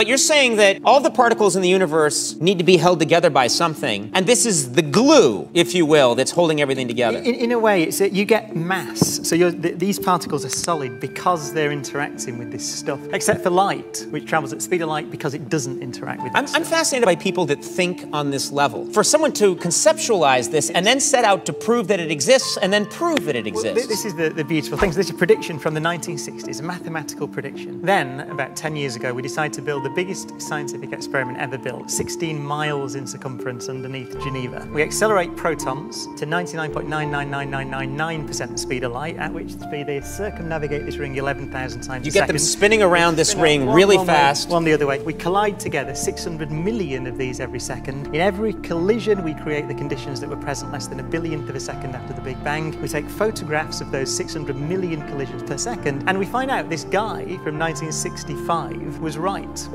But you're saying that all the particles in the universe need to be held together by something, and this is the glue, if you will, that's holding everything together. In, in a way, it's a, you get mass. So th these particles are solid because they're interacting with this stuff, except for light, which travels at the speed of light because it doesn't interact with I'm, I'm fascinated by people that think on this level. For someone to conceptualize this and then set out to prove that it exists and then prove that it exists. Well, this is the, the beautiful thing. So this is a prediction from the 1960s, a mathematical prediction. Then, about 10 years ago, we decided to build the biggest scientific experiment ever built, 16 miles in circumference underneath Geneva. We accelerate protons to 99.999999% the speed of light, at which speed they circumnavigate this ring 11,000 times You get second. them spinning around this ring one, really one fast. Way, one the other way. We collide together, 600 million of these every second. In every collision, we create the conditions that were present less than a billionth of a second after the Big Bang. We take photographs of those 600 million collisions per second, and we find out this guy from 1965 was right.